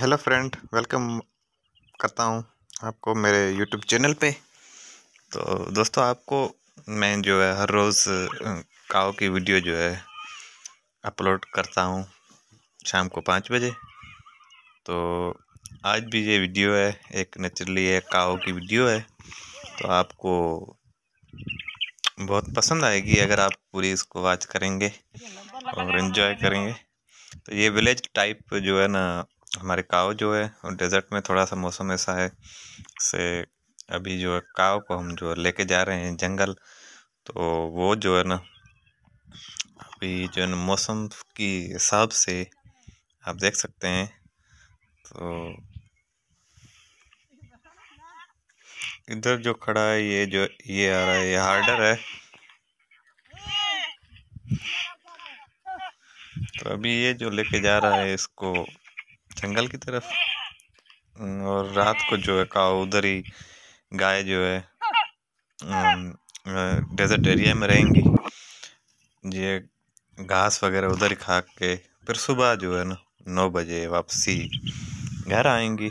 Hello friend welcome करता हूँ आपको मेरे यूट्यूब चैनल पे। तो दोस्तों, आपको मैं जो है हर रोज़ काओ की वीडियो जो है अपलोड करता हूँ शाम को पाँच बजे। तो आज भी ये वीडियो है, एक नेचुरली एक काओ की वीडियो है। तो आपको बहुत पसंद आएगी अगर आप पूरी इसको वॉच करेंगे और इन्जॉय करेंगे। तो ये विलेज टाइप जो है ना हमारे काव जो है और डेज़र्ट में थोड़ा सा मौसम ऐसा है, से अभी जो है काव को हम जो लेके जा रहे हैं जंगल तो वो जो है ना, अभी जो है मौसम की हिसाब से आप देख सकते हैं तो इधर जो खड़ा है, ये जो, ये आ रहा है, ये हार्डर है। तो अभी ये जो लेके जा रहा है, इसको जंगल की तरफ़। और रात को जो है का उधर ही गाय जो है डेजर्ट एरिया में रहेंगी। ये घास वगैरह उधर ही खा के फिर सुबह जो है ना, नौ बजे वापसी घर आएँगी।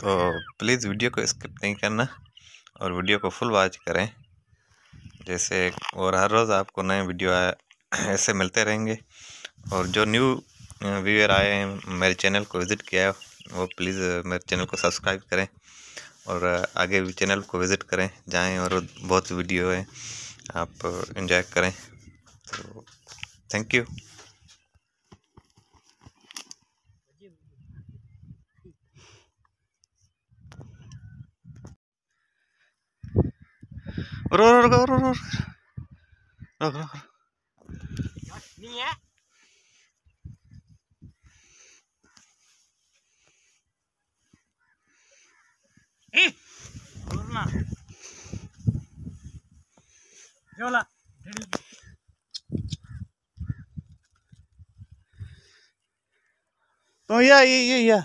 तो प्लीज़ वीडियो को स्किप नहीं करना और वीडियो को फुल वॉच करें। जैसे और हर रोज़ आपको नए वीडियो ऐसे मिलते रहेंगे। और जो न्यू व्यूअर आए हैं मेरे चैनल को विज़िट किया है वो प्लीज़ मेरे चैनल को सब्सक्राइब करें और आगे भी चैनल को विज़िट करें जाएँ और बहुत वीडियो है आप इन्जॉय करें। तो थैंक यू रो रो रो रो रो रो रो नहीं है Oh iya iya iya iya.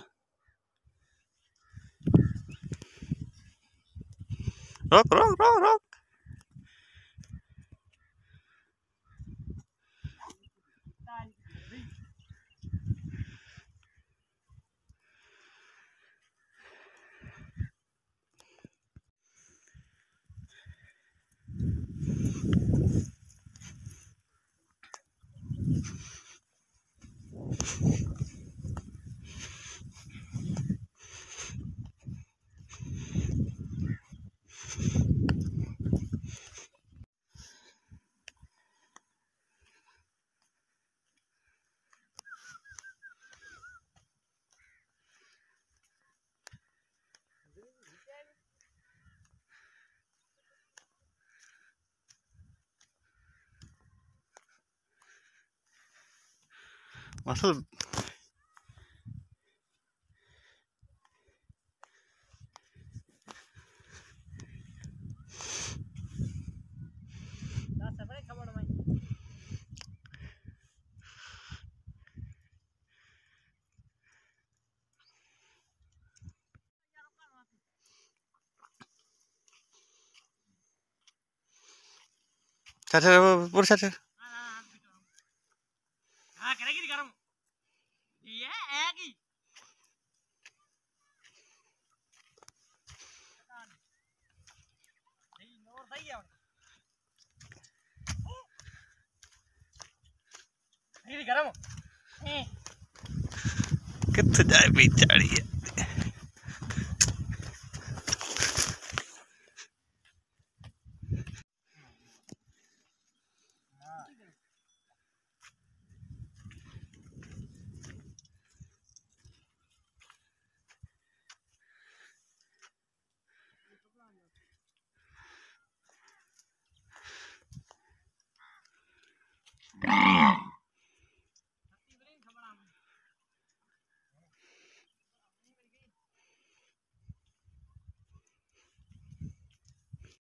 Rock rock rock rock. আসলে Chacha, por chacha. Pur गरम। कित जाए बेचारी है।